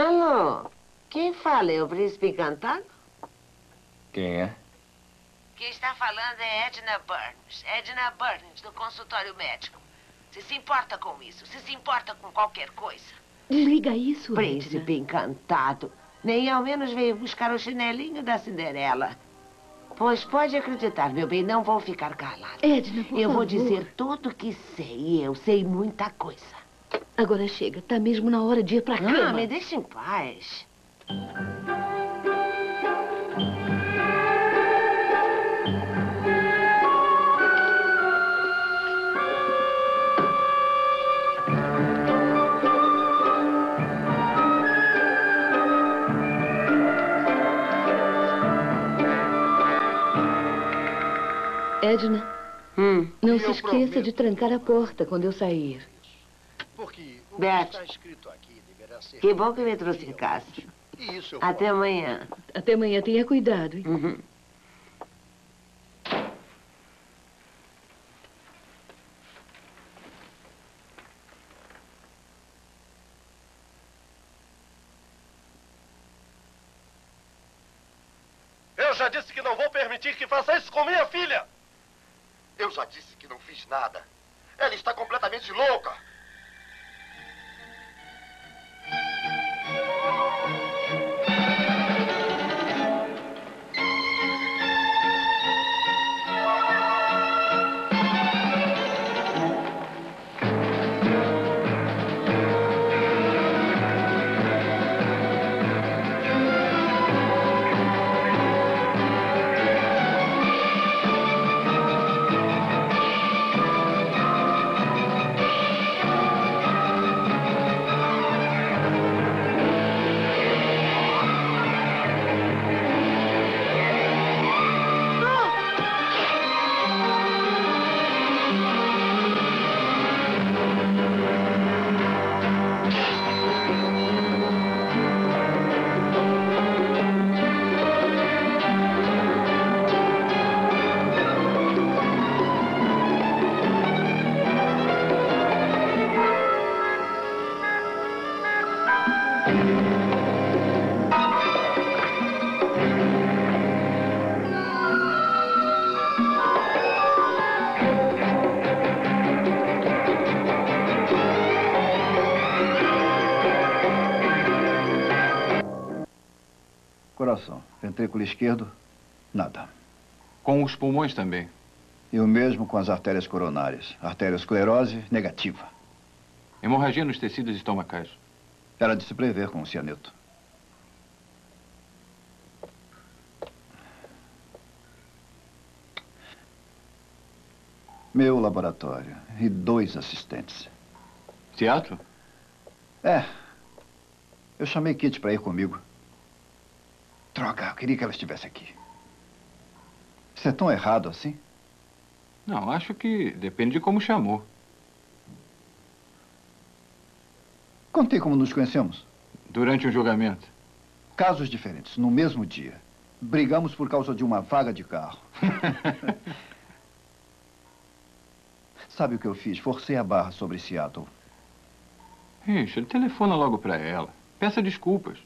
Alô, quem fala é o príncipe encantado? Quem é? Quem está falando é Edna Burns. Edna Burns, do consultório médico. Você se importa com isso? Você se importa com qualquer coisa? Desliga isso, Príncipe Edna. encantado. Nem ao menos veio buscar o chinelinho da Cinderela. Pois pode acreditar, meu bem, não vou ficar calada. Edna, por Eu vou favor. dizer tudo o que sei. E eu sei muita coisa. Agora chega, tá mesmo na hora de ir pra cama. Ah, me deixa em paz. Edna, Hum, não E se esqueça prometo. de trancar a porta quando eu sair. Porque o Beth. que está escrito aqui deverá ser... que bom que me trouxe em casa. E isso eu Até posso. amanhã. Até amanhã, tenha cuidado, hein? Uhum. Eu já disse que não vou permitir que faça isso com minha filha. Eu já disse que não fiz nada. Ela está completamente louca. Coração, ventrículo esquerdo, nada. Com os pulmões também. E o mesmo com as artérias coronárias. Arteriosclerose negativa. Hemorragia nos tecidos estomacais. Era de se prever com o cianeto. Meu laboratório e dois assistentes. Teatro? É. Eu chamei Kitty para ir comigo. Droga, eu queria que ela estivesse aqui. Isso é tão errado assim? Não, acho que depende de como chamou. Contei como nos conhecemos. Durante um julgamento. Casos diferentes, no mesmo dia. Brigamos por causa de uma vaga de carro. Sabe o que eu fiz? Forcei a barra sobre Seattle. Richard, telefona logo pra ela. Peça desculpas.